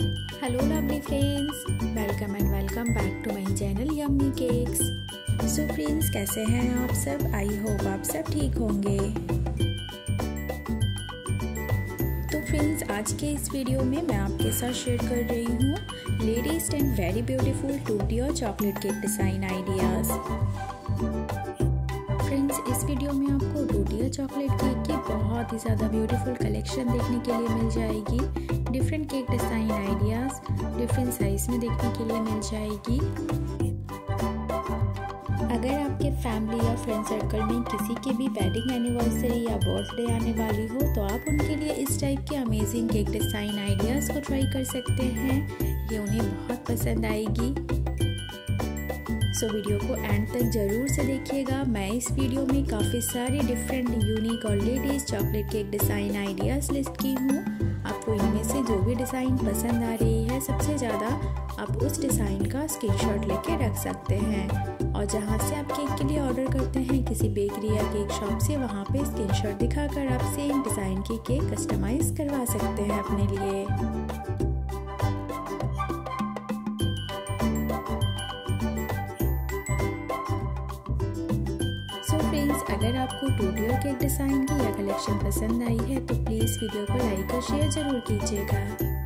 Hello lovely friends welcome and welcome back to my channel yummy cakes so friends कैसे हैं आप सब? I hope आप सब ठीक होंगे। तो फ्रेंड्स आज के इस वीडियो में मैं आपके साथ शेयर कर रही हूँ लेटेस्ट एंड वेरी ब्यूटीफुल टूटी और chocolate cake design ideas friends इस वीडियो में आपको टूटिया चॉकलेट केक की बहुत ही ज़्यादा ब्यूटीफुल कलेक्शन देखने के लिए मिल जाएगी। डिफरेंट साइज़ में देखने के लिए मिल जाएगी। अगर आपके फैमिली या फ्रेंड सर्कल में किसी की भी वेडिंग एनिवर्सरी या बर्थडे आने वाली हो तो आप उनके लिए इस टाइप के अमेजिंग केक डिज़ाइन आइडियाज़ को ट्राई कर सकते हैं। ये उन्हें बहुत पसंद आएगी। सो so, वीडियो को एंड तक ज़रूर से देखिएगा। मैं इस वीडियो में काफ़ी सारे डिफरेंट यूनिक और latest chocolate cake design ideas list की हूँ। जो भी डिज़ाइन पसंद आ रही है, सबसे ज़्यादा आप उस डिज़ाइन का स्क्रीनशॉट लेके रख सकते हैं। और जहाँ से आप केक के लिए ऑर्डर करते हैं, किसी बेकरी या केक शॉप से, वहाँ पे स्क्रीनशॉट दिखाकर आप सेम डिज़ाइन की केक कस्टमाइज़ करवा सकते हैं अपने लिए। अगर आपको टूडियो के डिज़ाइन की या कलेक्शन पसंद आई है तो प्लीज़ वीडियो को लाइक और शेयर ज़रूर कीजिएगा।